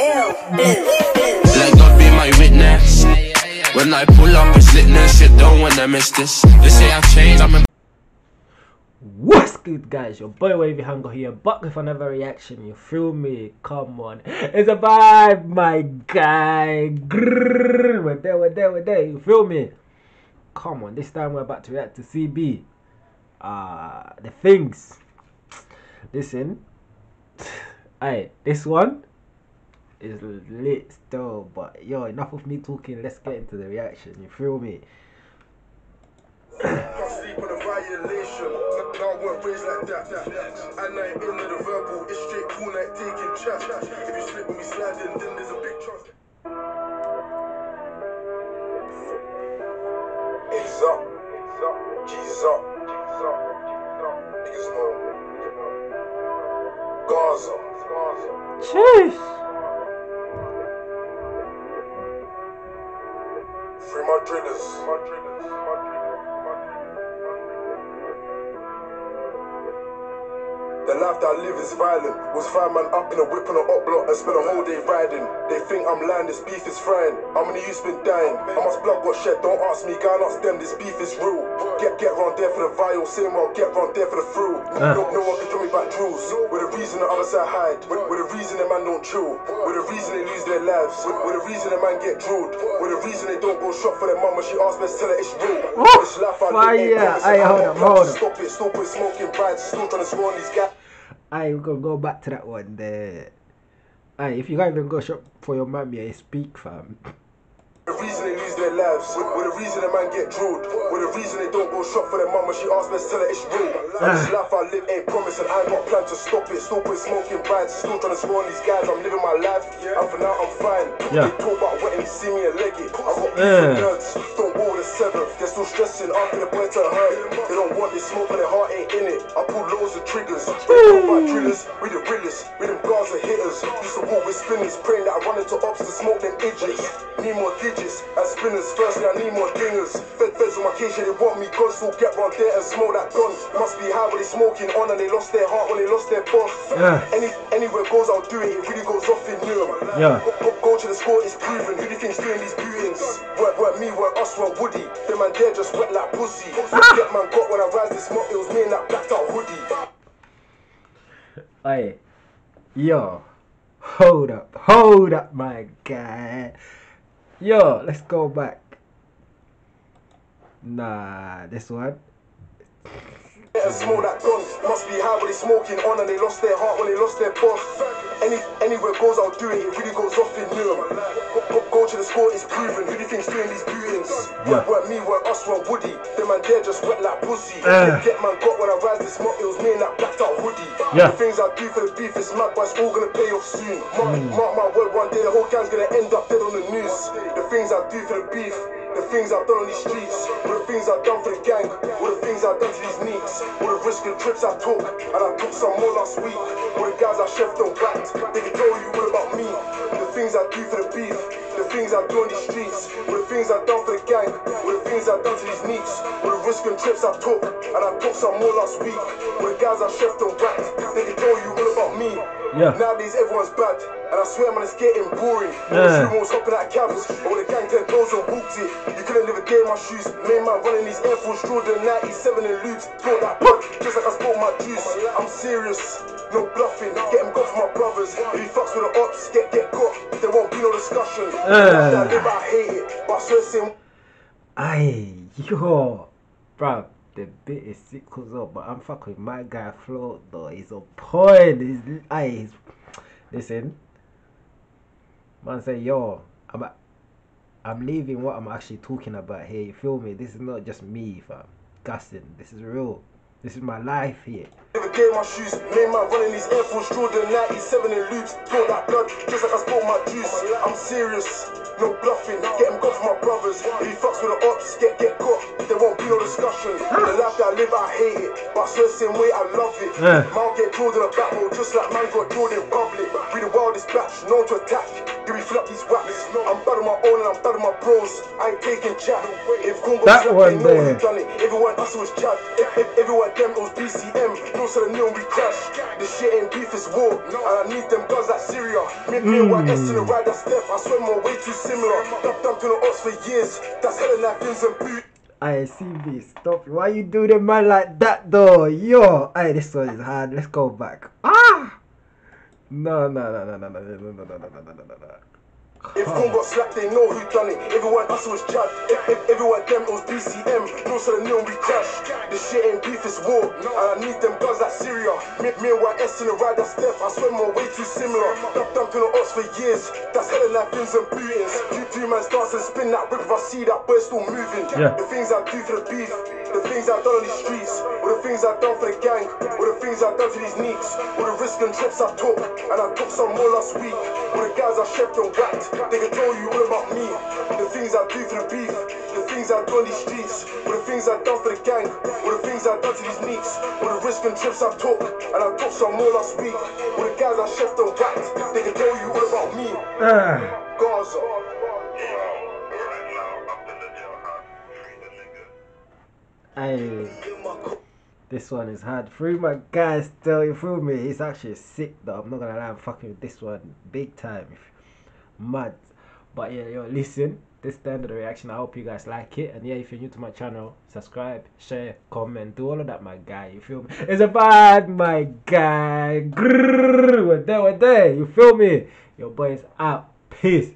Let God be my witness. When I pull up, it's litness. You don't wanna miss this. They say I've changed. I'm What's good, guys? Your boy Wavey Hango here, back with another reaction. You feel me? Come on, it's a vibe, my guy. Grrr, we're there, we're there, we're there. You feel me? Come on, this time we're about to react to CB. Uh the things. Listen, hey, this one is lit still, but yo, enough of me talking. Let's get into the reaction. You feel me? Can't sleep on a violation. No, I weren't raised like that. And I ain't into the verbal. It's straight cool night taking chat. If you slip with me sliding, then there's a big chance. It's up. G's up. Niggas know. Gaza. Jeez. My drillers. The life that I live is violent. Was five man up in a whip on a up block and spent a whole day riding. They think I'm lying, this beef is frying. How many youths been dying? How much blood got shed? Don't ask me, and ask them. This beef is real. Get get round there for the vial, same one get round there for the thrill. Ah. No, no one can throw me back drills. With the reason the other side hide. With, with the reason the man don't chill. With the reason they lose their lives. With, with the reason the man get drilled. With the reason they don't go shop for their mum when she asks, let's tell her it's real. This life I live Fire. I hold on, hold to on. Stop it, still put smoking brides, still trying to score on these guys. I gonna go back to that one there. Aye, if you can't even go shop for your mum, yeah, speak fam. The reason they lose their lives, with, with the reason a man get drilled, with the reason they don't go shop for their mum when she asks, let's tell her it's real. And this ah. life I live ain't promising, I ain't got plan to stop it. Still put smoking brides, still trying to score on these guys. I'm living my life, and for now I'm fine. Yeah. They talk about wetting, see me and leg it. I got beef Yeah. with don't war the seventh. They're still stressing after the boy turn hurt. They don't want this smoke, but their heart ain't in it. I pull loads of triggers. They talk about drillers, we the realest, we them Gaza hitters. Used to walk with spinners, praying that I run into ops to smoke them idiots. Need more digits and spinners. Firstly, I need more dingers. On my case, yeah, they want me gone, so get round there and smoke that gun. Must be high when they smoking on and they lost their heart when they lost their boss. Yeah. Any anywhere goes, I'll do it. It really goes off in Newham. Yeah. Go, go, go to the score, it's proven. Who do you think's doing these bootings? Work, work me, work us, work Woody. The man there just wet like pussy. Ah. Get man got when I rise this smoke, it was me in that blacked out hoodie. Aye, yo, hold up, hold up, my guy. Yo, let's go back. Nah, this one. and smoke that gun. Must be high when they smoking on and they lost their heart when they lost their boss. Any anywhere goes, I'll do it. It really goes off in Newham. Go, go, go to the score, it's proven. Who do you think's doing these bootings? Yeah. Work, work me, work us, work Woody. The man there just wet like pussy. Uh. Get man got when I rise this smoke, it was me in that blacked out hoodie. Yeah. The things I do for the beef is mad, but it's all gonna pay off soon. Mark, mark my word, one day the whole gang's gonna end up dead on the news. The things I do for the beef. The things I've done on these streets, all the things I've done for the gang, all the things I've done to these neeks, all the risk and trips I took, and I took some more last week. All the guys I chefed and whacked, they can tell you all about me. The things I do for the beef, the things I do on these streets, all the things I've done for the gang, all the things I've done to these neeks, all the risk and trips I took, and I took some more last week. All the guys I chefed and whacked, they can tell you. Yeah. Nowadays everyone's bad, and I swear man it's getting boring. Yeah. Yeah. was hopping out of cabs, or the gang ten toes and walked it. You couldn't live a day in my shoes. Main man running these Air Force Jordan 97 and loops. Throw that plug, just like I spilled my juice. I'm serious, no bluffing. Get him got for my brothers. If he fucks with the ops, get get got. There won't be no discussion. Uh. I live, I hate it, but I swear same. Aye, yo, bruv, the bit is sick as up, but I'm fucking with my guy Float though. He's on point. He's. He's, listen, man, say yo, I'm I'm leaving what I'm actually talking about here. You feel me? This is not just me, fam. Gassing. This is real. This is my life here. Day in my shoes. Main man running these Air Force Jordan 97 and loops. That blood, just like I spilled my juice. I'm serious, no bluffing. Get him got for my brothers. If he fucks with the ops, get get got. There won't be no discussion. The life that I live, I hate it. But I swear the same way I love it. Yeah. Get drilled in a row, just like man got drilled in public. We the wildest batch, known to attack. Me we fill these waps. I'm bad on my own and I'm bad on my bros. I ain't taking chat. If slap, one they know who done it. Everyone else was Chad. If, if, everyone them it was BCM. No so the neon we crash. This shit ain't beef, it's war. And I need them guns like Syria. Me, and YS in the hmm. ride, that's death. I swear my way too similar. Dumped dumped in the ops for years. That's hella napkins and boot. I see this. Stop. Why you do the man like that though? Yo, hey, this one is hard. Let's go back. Ah! No, no, no, no, no, no, no, no, no, no, no, no, no, If got slapped, they know who done it. Everyone else was if everyone them it was BCM. No so the neon we crash. This shit ain't beef, it's war. And I need them guns like Syria. Me, me and YS in the ride, that's death. I swear my way too similar. Dumped in the ops for years. That's hella napkins and bootings. You do man starts and spin that whip if I see that boy still moving. Yeah. The things I do for the beef. The things I've done on these streets. all the things I've done for the gang. all the things I've done to these neeks. all the risk and trips I took. And I took some more last week. All the guys I chefed and whacked. They can tell you all about me. The things I do for the beef. The things I've done on these streets. all the things I've done for the gang. all the things I've done to these neeks. all the risk and trips I took. And I took some more last week. All the guys I chefed and whacked. They can tell you all about me. Ah, Gaza. Hey, this one is hard. Through my guys, tell you through me. It's actually sick though. I'm not gonna lie. I'm fucking with this one big time. Mad. But yeah, yo, listen. This the reaction. I hope you guys like it. And yeah, if you're new to my channel, subscribe, share, comment, do all of that, my guy. You feel me? It's a bad, my guy. Grrr, we're there, we're there. You feel me? Your boy is out. Peace.